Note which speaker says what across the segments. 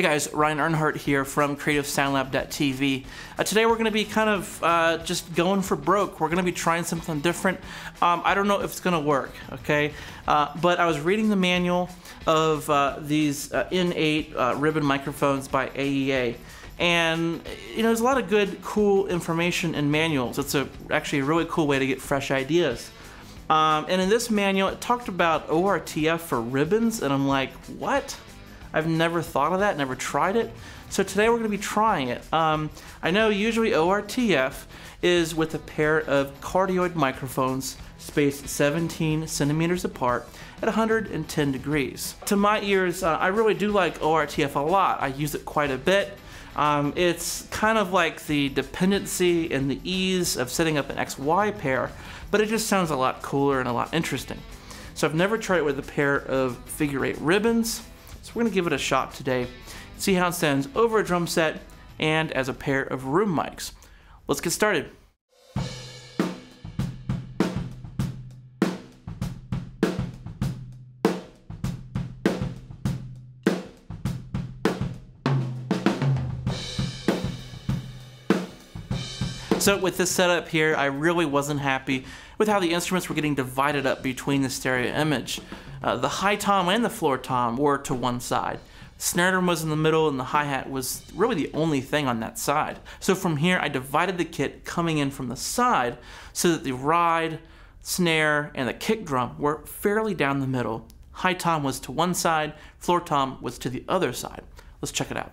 Speaker 1: Hey guys, Ryan Earnhardt here from CreativeSoundLab.tv. Uh, today we're going to be kind of uh, just going for broke. We're going to be trying something different. Um, I don't know if it's going to work, okay? Uh, but I was reading the manual of uh, these uh, N8 uh, ribbon microphones by AEA. And you know, there's a lot of good, cool information in manuals. It's a, actually a really cool way to get fresh ideas. Um, and in this manual, it talked about ORTF for ribbons, and I'm like, what? I've never thought of that, never tried it. So today we're going to be trying it. Um, I know usually ORTF is with a pair of cardioid microphones spaced 17 centimeters apart at 110 degrees. To my ears, uh, I really do like ORTF a lot. I use it quite a bit. Um, it's kind of like the dependency and the ease of setting up an XY pair, but it just sounds a lot cooler and a lot interesting. So I've never tried it with a pair of figure eight ribbons, so we're gonna give it a shot today, see how it sounds over a drum set and as a pair of room mics. Let's get started. So with this setup here, I really wasn't happy with how the instruments were getting divided up between the stereo image. Uh, the high tom and the floor tom were to one side. Snare drum was in the middle and the hi-hat was really the only thing on that side. So from here I divided the kit coming in from the side so that the ride, snare, and the kick drum were fairly down the middle. High tom was to one side, floor tom was to the other side. Let's check it out.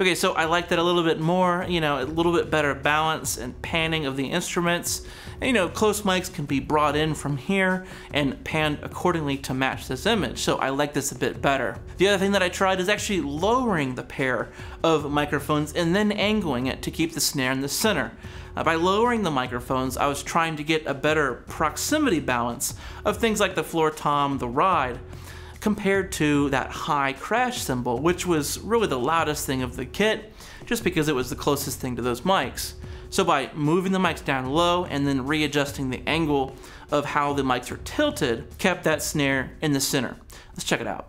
Speaker 1: Okay, so I like that a little bit more, you know, a little bit better balance and panning of the instruments. And, you know, close mics can be brought in from here and panned accordingly to match this image, so I like this a bit better. The other thing that I tried is actually lowering the pair of microphones and then angling it to keep the snare in the center. Uh, by lowering the microphones, I was trying to get a better proximity balance of things like the floor tom, the ride, compared to that high crash cymbal, which was really the loudest thing of the kit, just because it was the closest thing to those mics. So by moving the mics down low and then readjusting the angle of how the mics are tilted, kept that snare in the center. Let's check it out.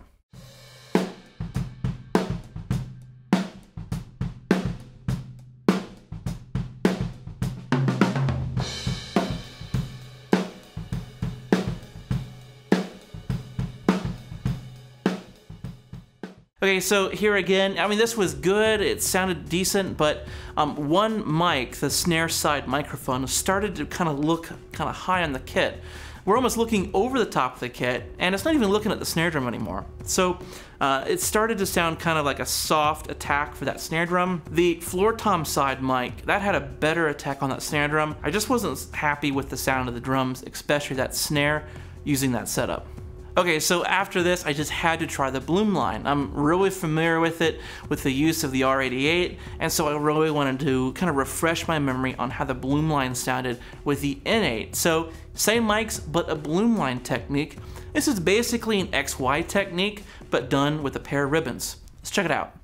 Speaker 1: Okay, so here again, I mean, this was good. It sounded decent, but um, one mic, the snare side microphone, started to kind of look kind of high on the kit. We're almost looking over the top of the kit, and it's not even looking at the snare drum anymore. So uh, it started to sound kind of like a soft attack for that snare drum. The floor tom side mic, that had a better attack on that snare drum. I just wasn't happy with the sound of the drums, especially that snare using that setup. Okay, so after this, I just had to try the Blumlein. I'm really familiar with it with the use of the R88, and so I really wanted to kind of refresh my memory on how the Blumlein sounded with the N8. So, same mics, but a Blumlein technique. This is basically an XY technique, but done with a pair of ribbons. Let's check it out.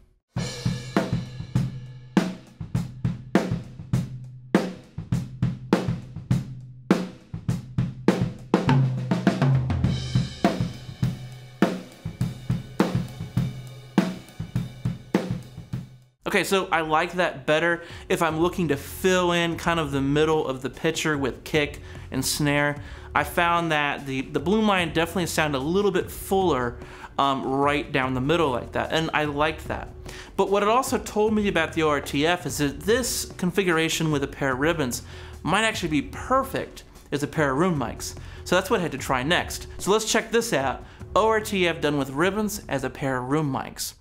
Speaker 1: Okay, so I like that better if I'm looking to fill in kind of the middle of the picture with kick and snare. I found that the, the Blumlein definitely sounded a little bit fuller um, right down the middle like that, and I liked that. But what it also told me about the ORTF is that this configuration with a pair of ribbons might actually be perfect as a pair of room mics. So that's what I had to try next. So let's check this out. ORTF done with ribbons as a pair of room mics.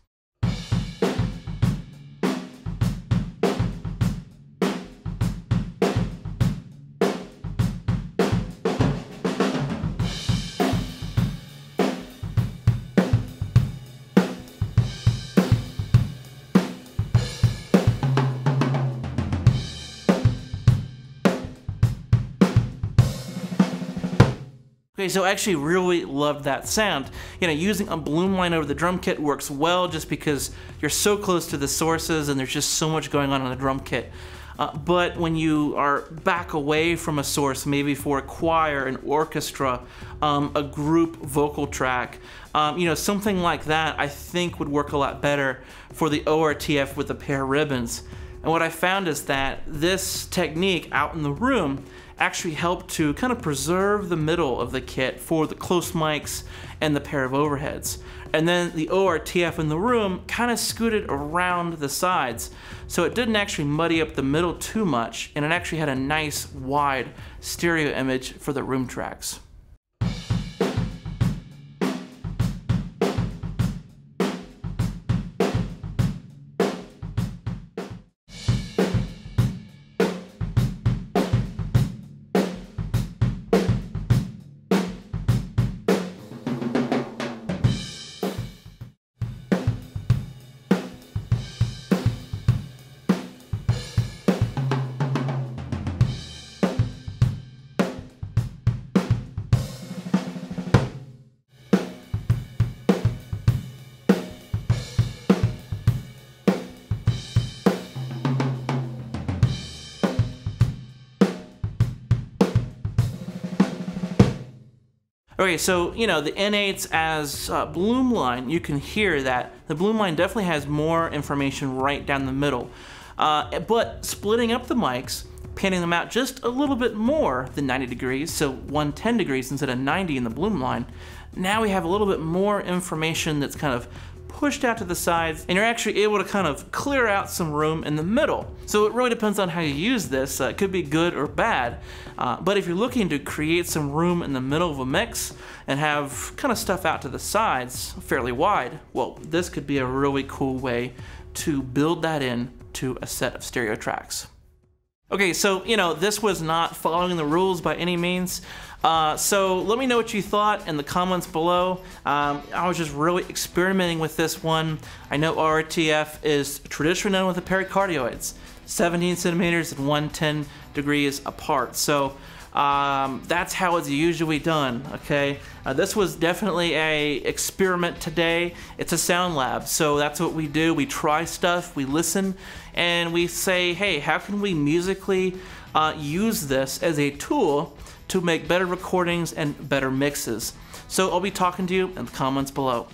Speaker 1: Okay, so I actually really loved that sound. You know, using a Blumlein over the drum kit works well just because you're so close to the sources and there's just so much going on on the drum kit. Uh, but when you are back away from a source, maybe for a choir, an orchestra, um, a group vocal track, um, you know, something like that, I think would work a lot better for the ORTF with a pair of ribbons. And what I found is that this technique out in the room actually helped to kind of preserve the middle of the kit for the close mics and the pair of overheads. And then the ORTF in the room kind of scooted around the sides. So it didn't actually muddy up the middle too much, and it actually had a nice wide stereo image for the room tracks. Okay, so you know the N8s as uh, Blumlein, you can hear that the Blumlein definitely has more information right down the middle. Uh, but splitting up the mics, panning them out just a little bit more than 90 degrees, so 110 degrees instead of 90 in the Blumlein, now we have a little bit more information that's kind of pushed out to the sides, and you're actually able to kind of clear out some room in the middle. So it really depends on how you use this. Uh, it could be good or bad, uh, but if you're looking to create some room in the middle of a mix and have kind of stuff out to the sides fairly wide, well, this could be a really cool way to build that in to a set of stereo tracks. Okay, so, you know, this was not following the rules by any means. Uh, so let me know what you thought in the comments below. Um, I was just really experimenting with this one. I know RTF is traditionally known with the pair of cardioids, 17 centimeters and 110 degrees apart. So um, that's how it's usually done, okay? Uh, this was definitely a experiment today. It's a sound lab, so that's what we do. We try stuff, we listen, and we say, hey, how can we musically uh, use this as a tool to make better recordings and better mixes? So I'll be talking to you in the comments below.